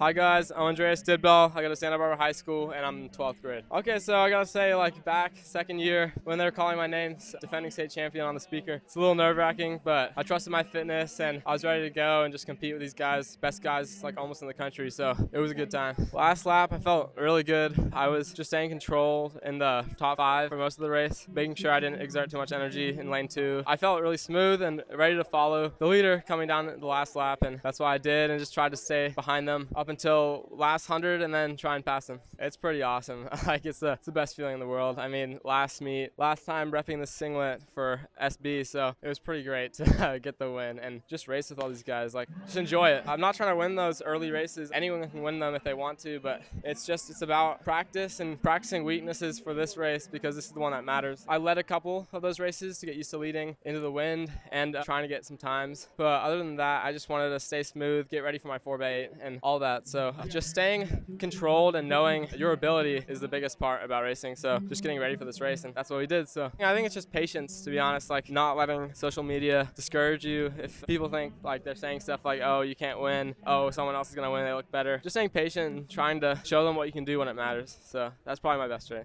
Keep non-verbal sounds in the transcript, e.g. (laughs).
Hi guys, I'm Andreas Dybdahl. I go to Santa Barbara High School and I'm 12th grade. Okay, so I gotta say, like back second year when they were calling my name, defending state champion on the speaker, it's a little nerve wracking, but I trusted my fitness and I was ready to go and just compete with these guys, best guys like almost in the country. So it was a good time. Last lap, I felt really good. I was just staying control in the top five for most of the race, making sure I didn't exert too much energy in lane two. I felt really smooth and ready to follow the leader coming down the last lap, and that's what I did and just tried to stay behind them up until last hundred and then try and pass them. It's pretty awesome. (laughs) like it's the, it's the best feeling in the world. I mean, last meet, last time repping the singlet for SB, so it was pretty great to (laughs) get the win and just race with all these guys. Like, just enjoy it. I'm not trying to win those early races. Anyone can win them if they want to, but it's just it's about practice and practicing weaknesses for this race because this is the one that matters. I led a couple of those races to get used to leading into the wind and uh, trying to get some times. But other than that, I just wanted to stay smooth, get ready for my 4x8 and all that. So uh, just staying controlled and knowing your ability is the biggest part about racing. So just getting ready for this race, and that's what we did. So yeah, I think it's just patience, to be honest. Like not letting social media discourage you. If people think like they're saying stuff like, "Oh, you can't win," "Oh, someone else is gonna win," they look better. Just staying patient and trying to show them what you can do when it matters. So that's probably my best trait.